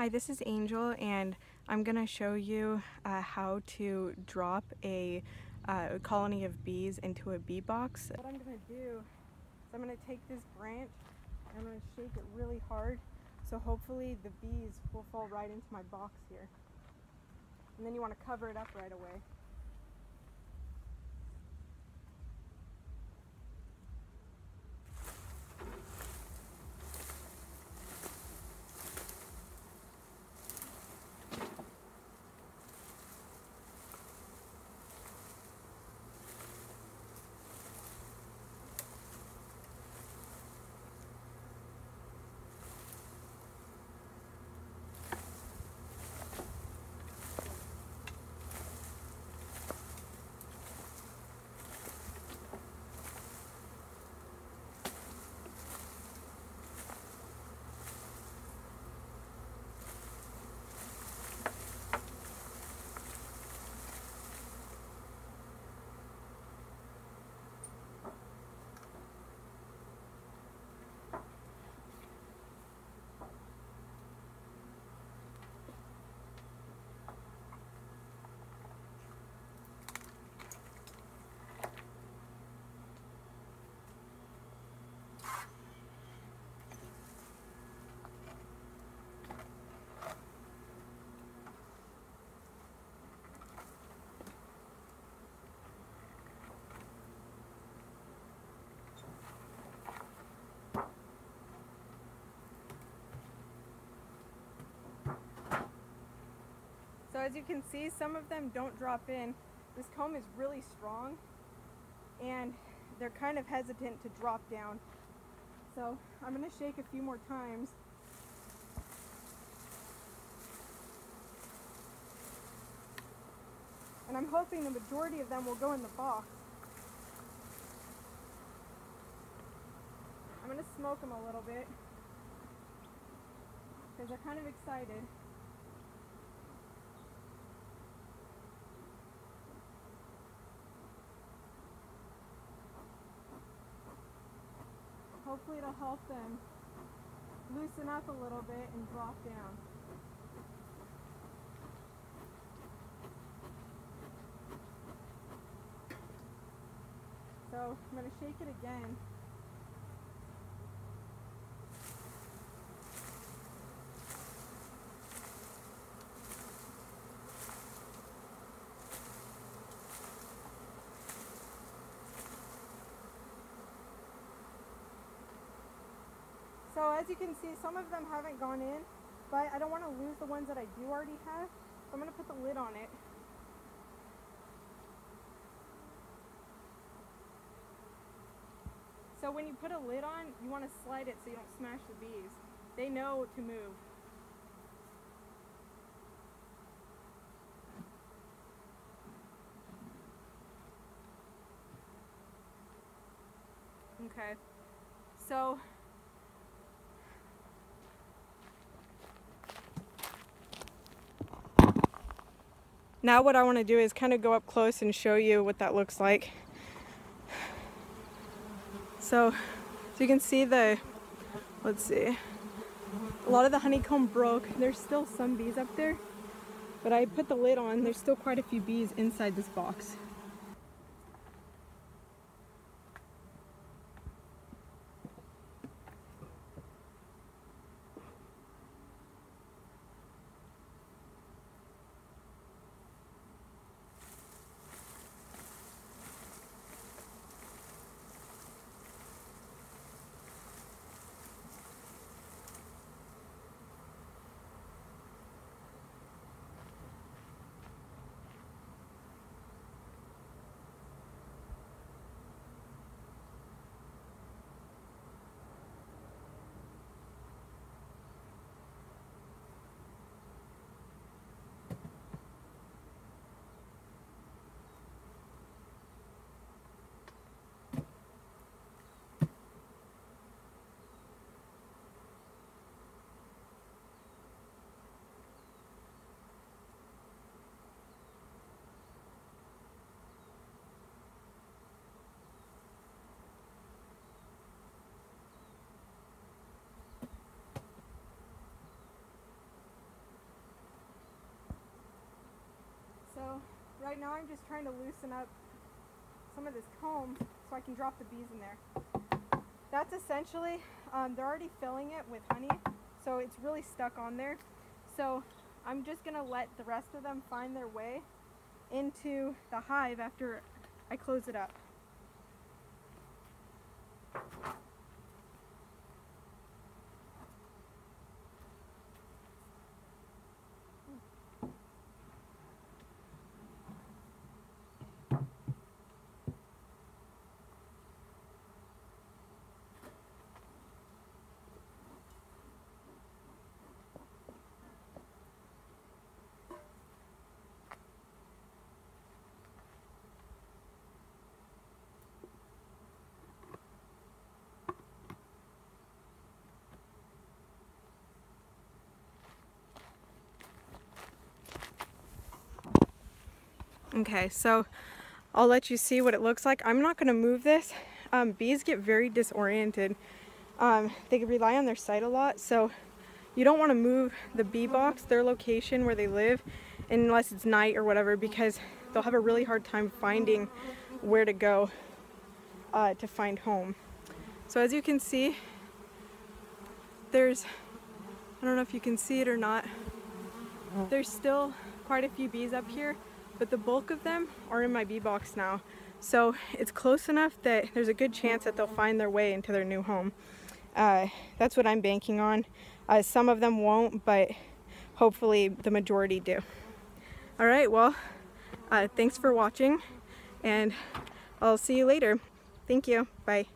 Hi, this is Angel and I'm going to show you uh, how to drop a uh, colony of bees into a bee box. What I'm going to do is I'm going to take this branch and I'm going to shake it really hard so hopefully the bees will fall right into my box here. And then you want to cover it up right away. As you can see, some of them don't drop in. This comb is really strong and they're kind of hesitant to drop down. So I'm going to shake a few more times. And I'm hoping the majority of them will go in the box. I'm going to smoke them a little bit because they're kind of excited. Hopefully it'll help them loosen up a little bit and drop down. So I'm going to shake it again. So as you can see, some of them haven't gone in, but I don't want to lose the ones that I do already have. So I'm going to put the lid on it. So when you put a lid on, you want to slide it so you don't smash the bees. They know to move. Okay, so Now what I want to do is kind of go up close and show you what that looks like. So, so you can see the, let's see, a lot of the honeycomb broke. There's still some bees up there, but I put the lid on. There's still quite a few bees inside this box. Right now I'm just trying to loosen up some of this comb so I can drop the bees in there. That's essentially, um, they're already filling it with honey, so it's really stuck on there. So I'm just gonna let the rest of them find their way into the hive after I close it up. Okay, so I'll let you see what it looks like. I'm not going to move this. Um, bees get very disoriented. Um, they rely on their sight a lot, so you don't want to move the bee box, their location where they live, unless it's night or whatever, because they'll have a really hard time finding where to go uh, to find home. So as you can see, there's, I don't know if you can see it or not, there's still quite a few bees up here but the bulk of them are in my bee box now. So it's close enough that there's a good chance that they'll find their way into their new home. Uh, that's what I'm banking on. Uh, some of them won't, but hopefully the majority do. All right, well, uh, thanks for watching and I'll see you later. Thank you. Bye.